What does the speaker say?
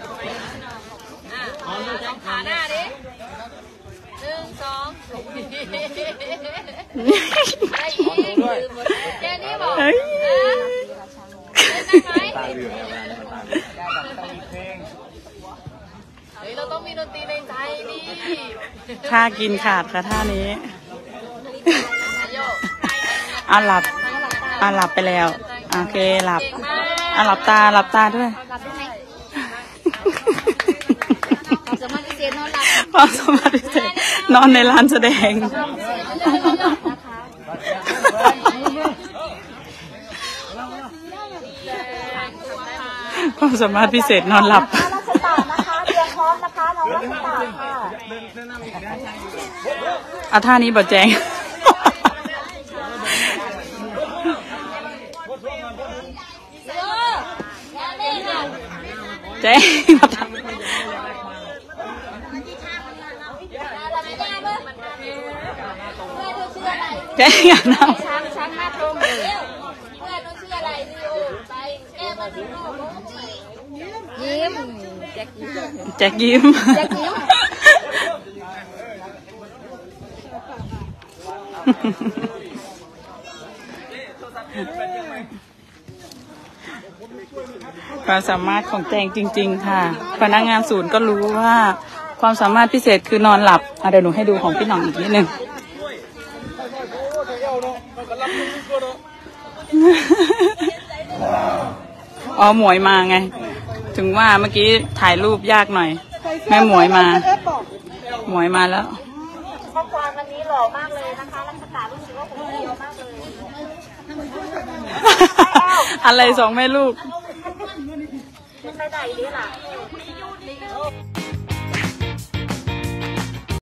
อะองขาหน้าดิหนึ่งสองไอ้ยิงลืมหมดแล้วเจนี่บอกนะเล่นได้ไหมเฮ้ยเราต้องมีดนตรีในใจดิท่ากินขาดค่ะท่านี้อาหลับอาหลับไปแล้ว โอเคหลับอาหลับตาหลับตาด้วย ความสามารถพิเศษนอนในร้านแสดง ความสามารถพิเศษนอนหลับราชตานะคะเตรียมพร้อมนะคะน้องราชตาค่ะเอาท่านี้บอแจง แจ้งมาทำ แจ้งอย่านั่งช้างช้างหน้าตรงเร็วเพื่อนต้องชื่ออะไรดิโอไปแก้มาที่นอกยิ้มแจ็คยิ้มแจ็คยิ้มแจ็คยิ้มความสามารถของแจงจริง ๆ ค่ะ พนักงานศูนย์ก็รู้ว่า ความสามารถพิเศษคือนอนหลับ เดี๋ยวหนูให้ดูของพี่หน่องอีกนิดนึง อ๋อหมวยมาไง ถึงว่าเมื่อกี้ถ่ายรูปยากหน่อย แม่หมวยมา หมวยมาแล้วข้อความวันนี้หล่อมากเลยนะคะราชตารู้สึกว่าผมเดียวมากเลยอะไรสองแม่ลูกมันไปไหนดีล่ะ